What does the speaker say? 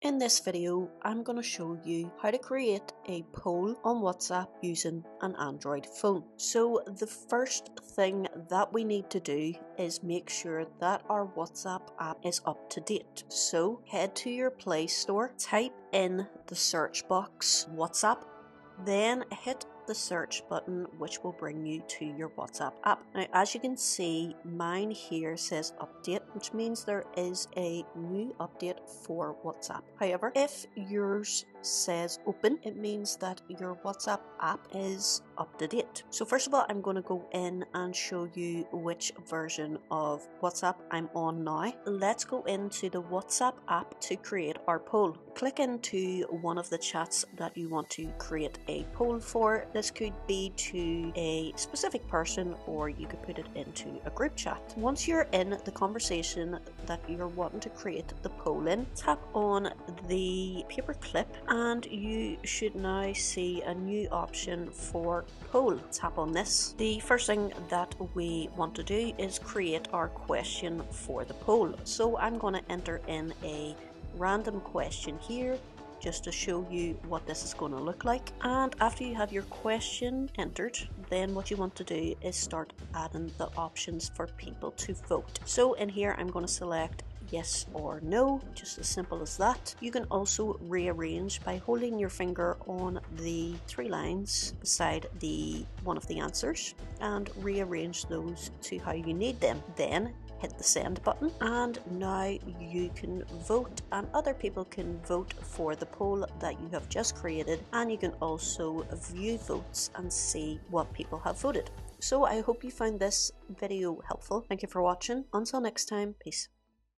In this video, I'm going to show you how to create a poll on WhatsApp using an Android phone. So the first thing that we need to do is make sure that our WhatsApp app is up to date. So head to your Play Store, type in the search box WhatsApp, then hit the search button which will bring you to your WhatsApp app. Now as you can see mine here says update which means there is a new update for WhatsApp. However if yours says open it means that your WhatsApp app is up to date. So first of all I'm going to go in and show you which version of WhatsApp I'm on now. Let's go into the WhatsApp app to create our poll. Click into one of the chats that you want to create a poll for. This could be to a specific person or you could put it into a group chat. Once you're in the conversation that you're wanting to create the poll in, tap on the paper clip and you should now see a new option for poll. Tap on this. The first thing that we want to do is create our question for the poll. So I'm going to enter in a random question here just to show you what this is going to look like. And after you have your question entered, then what you want to do is start adding the options for people to vote. So in here, I'm going to select yes or no, just as simple as that. You can also rearrange by holding your finger on the three lines beside the one of the answers and rearrange those to how you need them. Then hit the send button and now you can vote and other people can vote for the poll that you have just created and you can also view votes and see what people have voted. So I hope you found this video helpful. Thank you for watching. Until next time, peace.